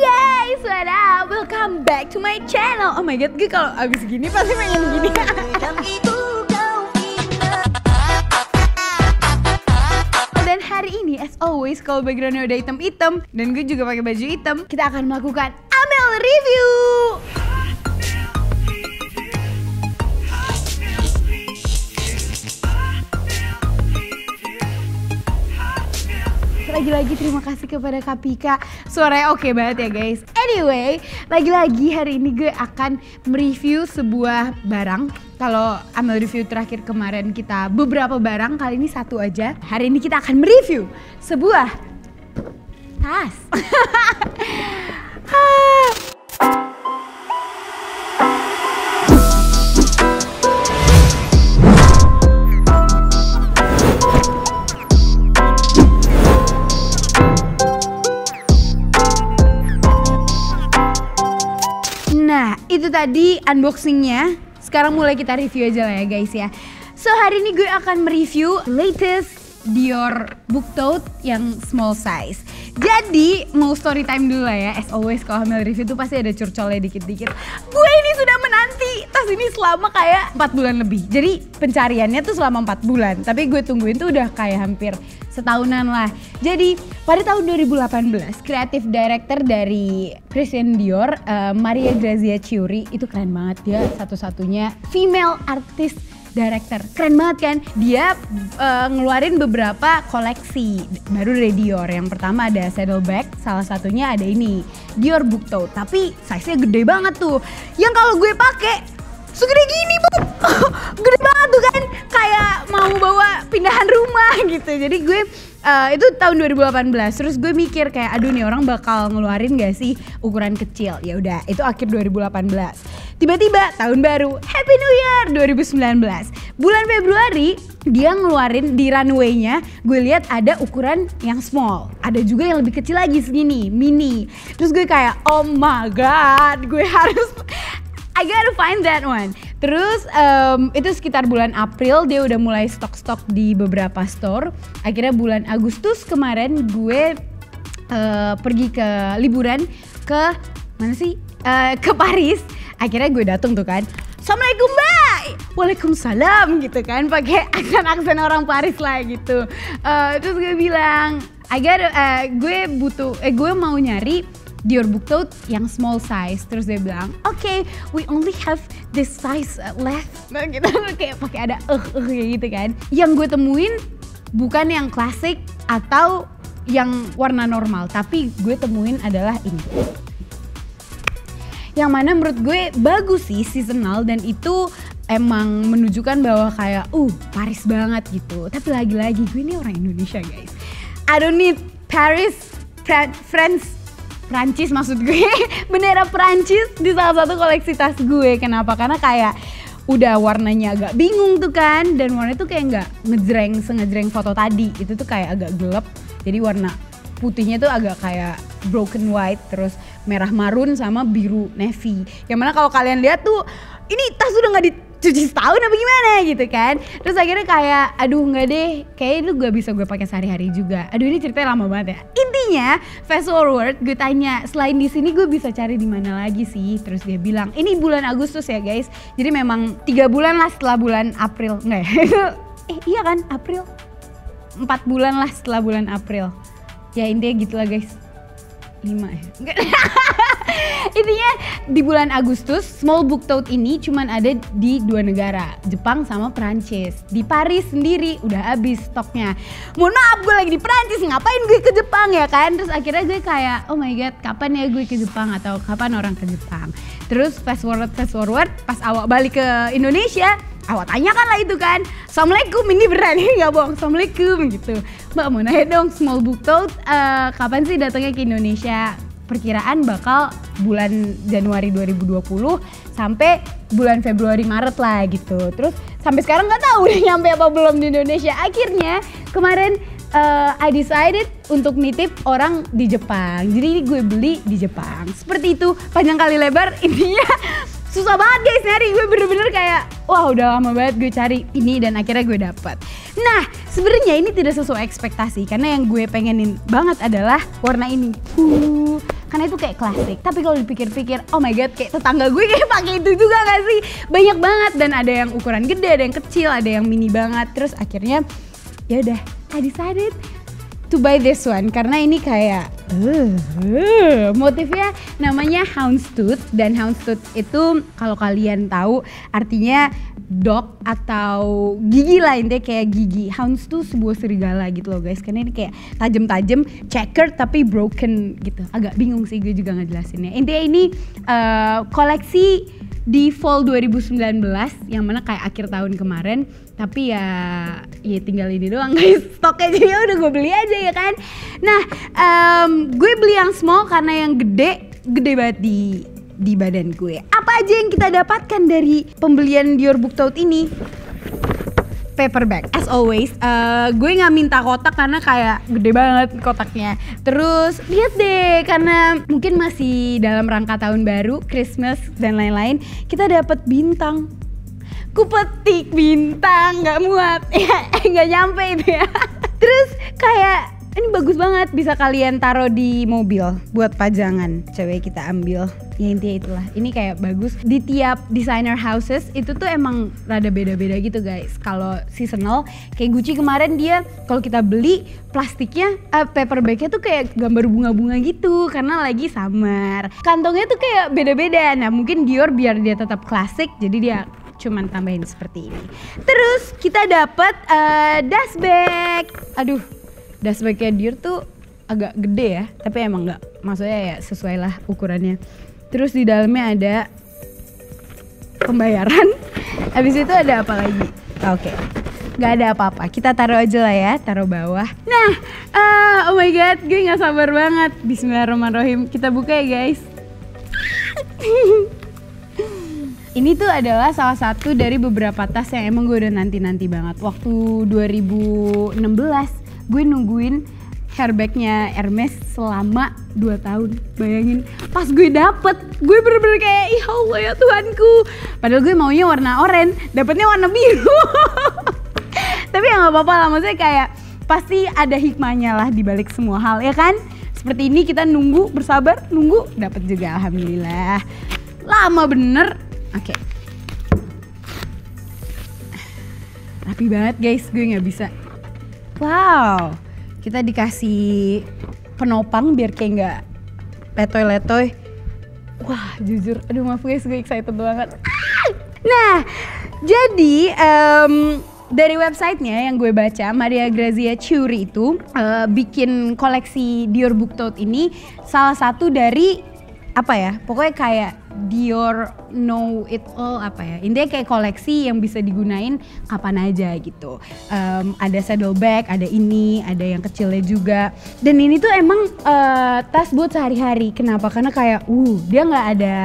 guys, what up? Welcome back to my channel. Oh my god, gue kalau abis gini pasti pengen gini. dan hari ini, as always, kalau backgroundnya udah hitam-hitam dan gue juga pakai baju hitam, kita akan melakukan Amel review. Lagi-lagi terima kasih kepada Kapika. Suaranya oke okay banget ya guys. Anyway, lagi-lagi hari ini gue akan mereview sebuah barang. Kalau Amel review terakhir kemarin kita beberapa barang Kali ini satu aja. Hari ini kita akan mereview sebuah tas tadi unboxingnya. Sekarang mulai kita review aja lah ya guys ya. So hari ini gue akan mereview latest Dior book tote yang small size. Jadi mau story time dulu lah ya. As always kalau hamil review tuh pasti ada curcolnya dikit-dikit. Gue ini sudah tas ini selama kayak 4 bulan lebih. Jadi pencariannya tuh selama 4 bulan. Tapi gue tungguin tuh udah kayak hampir setahunan lah. Jadi pada tahun 2018 kreatif director dari Christian Dior uh, Maria Grazia Ciuri itu keren banget dia satu-satunya female artist director. Keren banget kan? Dia uh, ngeluarin beberapa koleksi baru dari Dior. Yang pertama ada saddleback, salah satunya ada ini Dior book tote. Tapi size-nya gede banget tuh. Yang kalau gue pakai segede gini bu. Gede banget tuh kan. Kayak mau bawa pindahan rumah gitu. Jadi gue uh, itu tahun 2018 terus gue mikir kayak aduh nih orang bakal ngeluarin gak sih ukuran kecil? Ya udah itu akhir 2018 tiba-tiba tahun baru Happy New Year 2019 bulan Februari dia ngeluarin di runway-nya gue lihat ada ukuran yang small. Ada juga yang lebih kecil lagi segini mini. Terus gue kayak oh my god gue harus I gotta find that one. Terus um, itu sekitar bulan April dia udah mulai stok-stok di beberapa store. Akhirnya bulan Agustus kemarin gue uh, pergi ke liburan ke mana sih? Uh, ke Paris. Akhirnya gue datang tuh kan. Assalamualaikum mbak, Waalaikumsalam gitu kan, pakai aksen-aksen orang Paris lah gitu. Uh, terus gue bilang, agar uh, gue butuh, eh gue mau nyari Dior book tote yang small size. Terus dia bilang oke okay, we only have this size uh, left. Nah gitu. Kayak pakai ada eh uh, uh, gitu kan. Yang gue temuin bukan yang klasik atau yang warna normal tapi gue temuin adalah ini. Yang mana menurut gue bagus sih seasonal dan itu emang menunjukkan bahwa kayak uh Paris banget gitu. Tapi lagi-lagi gue ini orang Indonesia guys. I don't need Paris France Prancis maksud gue. Bendera Prancis di salah satu koleksi tas gue. Kenapa? Karena kayak udah warnanya agak bingung tuh kan. Dan warnanya tuh kayak nggak ngejreng sengejreng foto tadi. Itu tuh kayak agak gelap. Jadi warna putihnya tuh agak kayak broken white terus merah marun sama biru navy. Yang mana kalau kalian lihat tuh ini tas udah nggak di cuci setahun apa gimana gitu kan. Terus akhirnya kayak aduh nggak deh kayak itu gak bisa gue pakai sehari-hari juga. Aduh ini ceritanya lama banget ya. Intinya fast forward gue tanya selain di sini gue bisa cari di mana lagi sih? Terus dia bilang ini bulan Agustus ya guys. Jadi memang tiga bulan lah setelah bulan April. Nggak ya? Eh iya kan April. Empat bulan lah setelah bulan April. Ya intinya gitu lah guys. Lima ya Intinya di bulan Agustus Small Book Tote ini cuman ada di dua negara, Jepang sama Prancis. Di Paris sendiri udah habis stoknya. Mohon maaf gue lagi di Prancis, ngapain gue ke Jepang ya kan? Terus akhirnya gue kayak, oh my god, kapan ya gue ke Jepang atau kapan orang ke Jepang? Terus fast forward fast forward pas awak balik ke Indonesia, awak tanyakan lah itu kan Assalamualaikum ini berani nggak bohong Assalamualaikum gitu Mbak mau nanya dong Small Book Tote uh, kapan sih datangnya ke Indonesia perkiraan bakal bulan Januari 2020 sampai bulan Februari Maret lah gitu. Terus sampai sekarang nggak tahu udah nyampe apa belum di Indonesia. Akhirnya kemarin uh, I decided untuk nitip orang di Jepang. Jadi gue beli di Jepang. Seperti itu panjang kali lebar intinya susah banget guys nyari. Gue bener-bener kayak wah udah lama banget gue cari ini dan akhirnya gue dapet. Nah sebenarnya ini tidak sesuai ekspektasi karena yang gue pengenin banget adalah warna ini. Uh, karena itu kayak klasik. Tapi kalau dipikir-pikir oh my god kayak tetangga gue kayak pakai itu juga gak sih? Banyak banget. Dan ada yang ukuran gede ada yang kecil ada yang mini banget. Terus akhirnya ya udah I decided to buy this one. Karena ini kayak uh, uh, motifnya namanya houndstooth. Dan houndstooth itu kalau kalian tahu artinya dog atau gigi lah intinya kayak gigi hounds tuh sebuah serigala gitu loh guys. Karena ini kayak tajam-tajam checkered tapi broken gitu. Agak bingung sih gue juga ngejelasinnya. Intinya ini uh, koleksi di fall 2019 yang mana kayak akhir tahun kemarin. Tapi ya ya tinggal ini doang guys. Stoknya jadi ya udah gue beli aja ya kan? Nah um, gue beli yang small karena yang gede gede banget di di badan gue. Apa aja yang kita dapatkan dari pembelian Dior Book Tote ini? Paperback. As always uh, gue nggak minta kotak karena kayak gede banget kotaknya. Terus lihat deh karena mungkin masih dalam rangka tahun baru Christmas dan lain-lain kita dapat bintang. Ku petik bintang nggak muat. Ya nggak nyampe itu ya. Terus kayak ini bagus banget bisa kalian taruh di mobil buat pajangan. Cewek kita ambil. Ya intinya itulah. Ini kayak bagus. Di tiap designer houses itu tuh emang rada beda-beda gitu guys. Kalau seasonal kayak Gucci kemarin dia kalau kita beli plastiknya uh, paperbacknya tuh kayak gambar bunga-bunga gitu karena lagi summer. Kantongnya tuh kayak beda-beda. Nah mungkin Dior biar dia tetap klasik jadi dia cuman tambahin seperti ini. Terus kita dapat uh, dust bag. Aduh dashbacknya Dior tuh agak gede ya tapi emang nggak. Maksudnya ya sesuai lah ukurannya. Terus di dalamnya ada pembayaran. Habis itu ada apa lagi? Oke. Okay. nggak ada apa-apa. Kita taruh aja lah ya taruh bawah. Nah uh, oh my god gue nggak sabar banget. Bismillahirrahmanirrahim. Kita buka ya guys. Ini tuh adalah salah satu dari beberapa tas yang emang gue udah nanti-nanti banget. Waktu 2016 gue nungguin hairbagnya Hermes selama 2 tahun bayangin. Pas gue dapet gue bener-bener kayak ya Allah ya Tuhanku. Padahal gue maunya warna oranye dapetnya warna biru. Tapi ya nggak apa-apa lah maksudnya kayak pasti ada hikmahnya lah di balik semua hal ya kan? Seperti ini kita nunggu bersabar nunggu dapet juga alhamdulillah. Lama bener. Oke. Okay. rapi banget guys. Gue nggak bisa Wow, kita dikasih penopang biar kayak nggak letoy-letoy. Wah, jujur, aduh maaf guys, gue excited banget. Nah, jadi um, dari websitenya yang gue baca, Maria Grazia Ciuri itu uh, bikin koleksi Dior Book Tote ini salah satu dari apa ya, pokoknya kayak Dior Know It All apa ya? Intinya kayak koleksi yang bisa digunain kapan aja gitu. Um, ada saddle bag ada ini ada yang kecilnya juga. Dan ini tuh emang uh, tas buat sehari-hari. Kenapa? Karena kayak uh dia nggak ada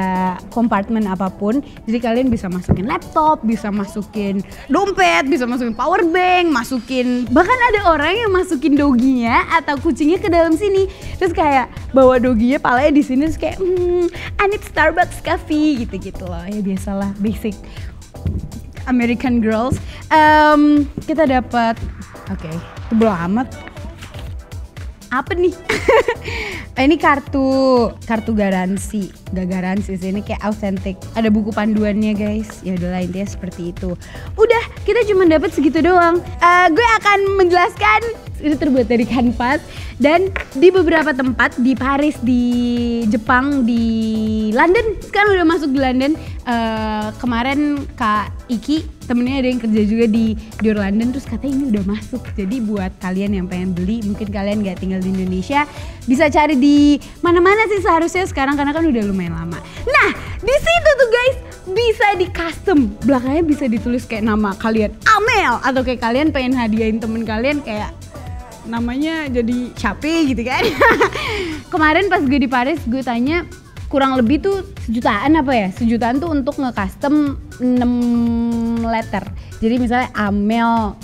kompartemen apa pun. Jadi kalian bisa masukin laptop bisa masukin dompet bisa masukin power bank masukin bahkan ada orang yang masukin doginya atau kucingnya ke dalam sini. Terus kayak bawa doginya palanya di sini terus kayak hmm, I need Starbucks coffee gitu-gitu loh. Ya biasalah basic American girls. Um, kita dapat oke okay, tebel amat. Apa nih? Ini kartu kartu garansi. Gak garansi sih ini kayak authentic. Ada buku panduannya guys. Ya udahlah intinya seperti itu. Udah kita cuma dapat segitu doang. Uh, gue akan menjelaskan itu terbuat dari kanvas. Dan di beberapa tempat di Paris di Jepang di London sekarang udah masuk di London. Uh, kemarin Kak Iki temennya ada yang kerja juga di Dior London terus katanya ini udah masuk. Jadi buat kalian yang pengen beli mungkin kalian nggak tinggal di Indonesia bisa cari di mana-mana sih seharusnya sekarang karena kan udah lumayan lama. Nah di situ tuh guys bisa di custom. Belakangnya bisa ditulis kayak nama kalian Amel. Atau kayak kalian pengen hadiahin temen kalian kayak namanya jadi Shopee gitu kan. Kemarin pas gue di Paris gue tanya kurang lebih tuh sejutaan apa ya? Sejutaan tuh untuk nge-custom 6 letter. Jadi misalnya Amel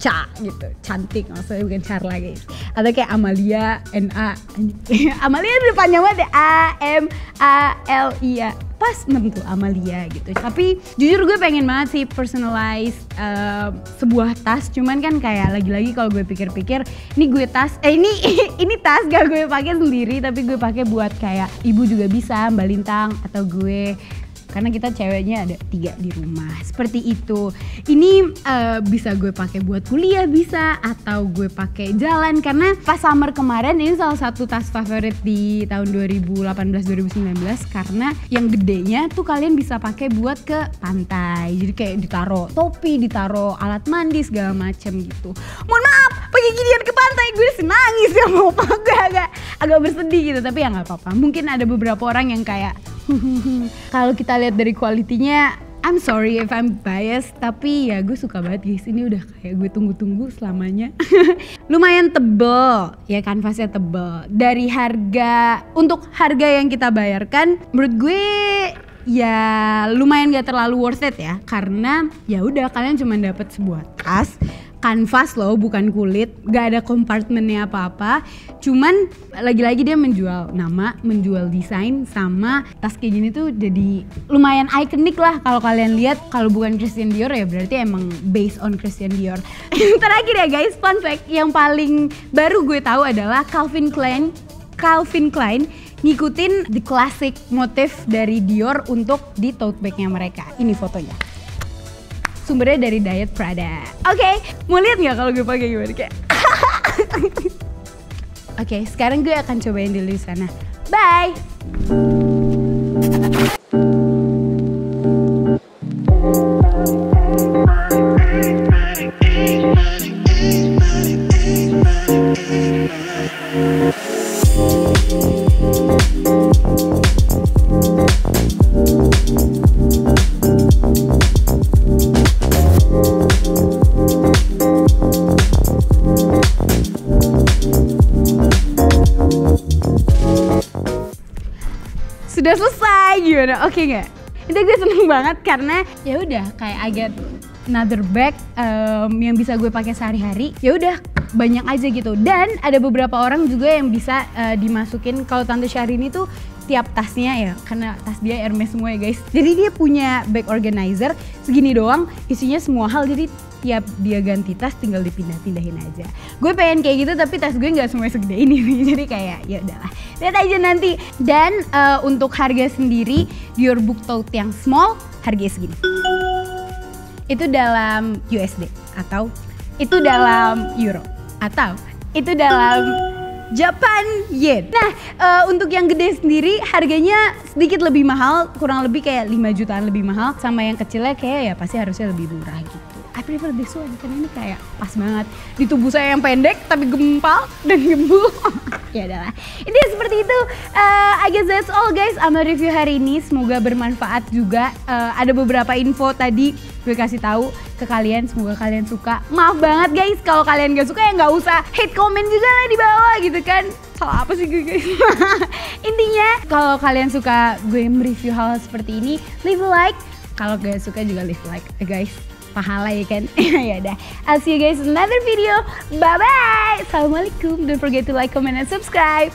Ca gitu. Cantik maksudnya bukan Charla guys atau kayak Amalia N A. Amalia udah banget ya A M A L I A pas nem tuh Amalia gitu. Tapi jujur gue pengen banget sih personalize uh, sebuah tas. Cuman kan kayak lagi-lagi kalau gue pikir-pikir ini gue tas eh ini ini tas gak gue pakai sendiri tapi gue pakai buat kayak ibu juga bisa Mbak Lintang atau gue karena kita ceweknya ada tiga di rumah. Seperti itu. Ini uh, bisa gue pakai buat kuliah bisa atau gue pakai jalan. Karena pas summer kemarin ini salah satu tas favorit di tahun 2018-2019 karena yang gedenya tuh kalian bisa pakai buat ke pantai. Jadi kayak ditaro topi ditaro alat mandi segala macem gitu. Mohon maaf pakai ginian ke pantai. Gue sih nangis ya mau gue agak agak bersedih gitu. Tapi ya nggak apa-apa. Mungkin ada beberapa orang yang kayak kalau kita lihat dari kualitinya I'm sorry if I'm biased, tapi ya gue suka banget guys. Ini udah kayak gue tunggu-tunggu selamanya. Lumayan tebel, ya kanvasnya tebel. Dari harga, untuk harga yang kita bayarkan, menurut gue ya lumayan gak terlalu worth it ya. Karena ya udah kalian cuma dapat sebuah tas kanvas loh bukan kulit. Gak ada kompartemennya apa-apa. Cuman lagi-lagi dia menjual nama menjual desain sama tas kayak gini tuh jadi lumayan ikonik lah. Kalau kalian lihat kalau bukan Christian Dior ya berarti emang based on Christian Dior. Terakhir ya guys. Fun fact yang paling baru gue tahu adalah Calvin Klein. Calvin Klein ngikutin the classic motif dari Dior untuk di tote bagnya mereka. Ini fotonya sumbernya dari diet Prada. Oke, okay, mau lihat nggak kalau gue pakai gimana kayak? Oke, okay, sekarang gue akan cobain dulu di sana. Bye. Sudah selesai gimana? Oke okay nggak? Itu gue seneng banget karena ya udah kayak I get another bag um, yang bisa gue pakai sehari-hari ya udah banyak aja gitu. Dan ada beberapa orang juga yang bisa uh, dimasukin. Kalau tante Syahrini tuh tiap tasnya ya karena tas dia Hermes semua ya guys. Jadi dia punya bag organizer segini doang isinya semua hal. Jadi tiap dia ganti tas tinggal dipindah-pindahin aja. Gue pengen kayak gitu tapi tas gue nggak semua segede ini jadi kayak ya udahlah. Lihat aja nanti. Dan uh, untuk harga sendiri Dior Book Tote yang small harganya segini. Itu dalam USD atau itu dalam euro atau itu dalam Japan Yen. Nah, uh, untuk yang gede sendiri harganya sedikit lebih mahal, kurang lebih kayak 5 jutaan lebih mahal. Sama yang kecilnya kayak ya pasti harusnya lebih murah gitu. I prefer this one karena ini kayak pas banget di tubuh saya yang pendek tapi gempal dan gembul. ya adalah. Ini seperti itu. Uh, I guess that's all guys. Amal review hari ini semoga bermanfaat juga. Uh, ada beberapa info tadi gue kasih tahu ke kalian semoga kalian suka maaf banget guys kalau kalian gak suka ya nggak usah hate comment juga lah di bawah gitu kan salah apa sih gue guys intinya kalau kalian suka gue mereview hal, seperti ini leave a like kalau gak suka juga leave like guys pahala ya kan? Ya udah. I'll see you guys in another video. Bye bye assalamualaikum. Don't forget to like comment and subscribe